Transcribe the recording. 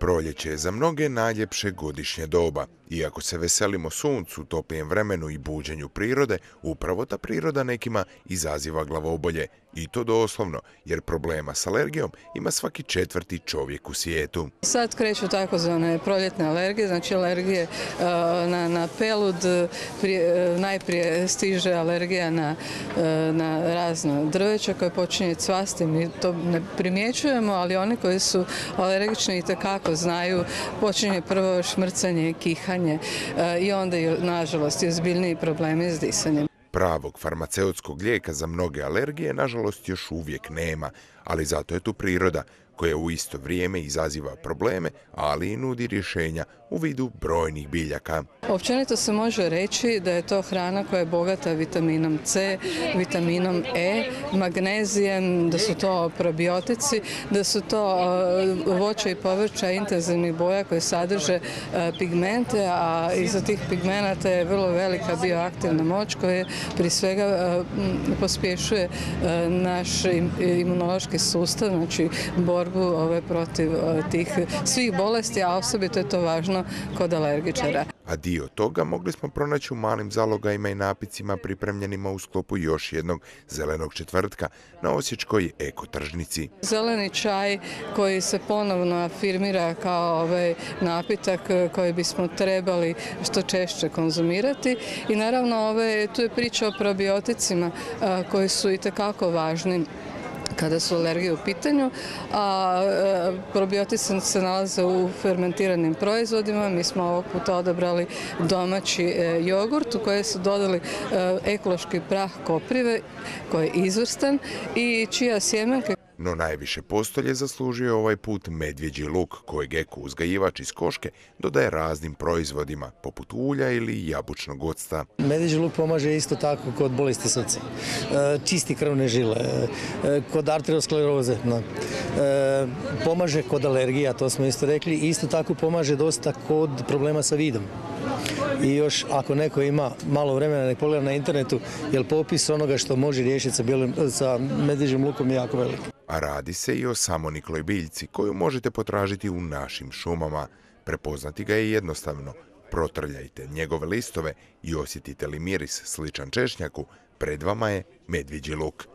Proljeće je za mnoge najljepše godišnje doba. Iako se veselimo suncu, toplijem vremenu i buđenju prirode, upravo ta priroda nekima izaziva glavobolje. I to doslovno, jer problema s alergijom ima svaki četvrti čovjek u svijetu. Sad kreću takozvane proljetne alergije, znači alergije e, na, na pelud, e, najprije stiže alergija na, e, na razna drveća koje počinje cvasti, mi to ne primjećujemo, ali oni koji su alergični i takako znaju, počinje prvo šmrcanje, kihanje i onda nažalost i ozbiljniji problemi s disanjem. Pravog farmaceutskog lijeka za mnoge alergije nažalost još uvijek nema, ali zato je tu priroda koja u isto vrijeme izaziva probleme, ali i nudi rješenja u vidu brojnih biljaka. Općenito se može reći da je to hrana koja je bogata vitaminom C, vitaminom E, magnezijem, da su to probiotici, da su to uh, voće i povrća intenzivnih boja koje sadrže uh, pigmente, a iza tih pigmenata je vrlo velika bioaktivna moć koja prije svega uh, pospješuje naš imunološki sustav, znači borbu ove protiv tih svih bolesti, a osobito je to važno kod alergičara. A dio toga mogli smo pronaći u malim zalogajima i napicima pripremljenima u sklopu još jednog zelenog četvrtka na Osječkoj ekotržnici. Zeleni čaj koji se ponovno afirmira kao ovaj napitak koji bismo trebali što češće konzumirati. I naravno ove, tu je priča o probioticima koji su i tekako važni kada su alergije u pitanju, a e, probiotici se nalaze u fermentiranim proizvodima. Mi smo ovog puta odabrali domaći e, jogurt u koje su dodali e, ekološki prah koprive koji je izvrstan i čija sjemenka no najviše postolje zaslužio ovaj put medvjeđi luk, kojeg eko uzgajivač iz koške dodaje raznim proizvodima, poput ulja ili jabučnog octa. Medvjeđi luk pomaže isto tako kod bolesti srca, e, čisti krvne žile, e, kod arterioskleroze, e, pomaže kod alergija, to smo isto rekli, isto tako pomaže dosta kod problema sa vidom. I još ako neko ima malo vremena nek pogleda na internetu, jer popis onoga što može riješiti sa, medvjeđim lukom je jako velik a radi se i o samonikloj biljci koju možete potražiti u našim šumama. Prepoznati ga je jednostavno. Protrljajte njegove listove i osjetite li miris sličan češnjaku, pred vama je medviđi luk.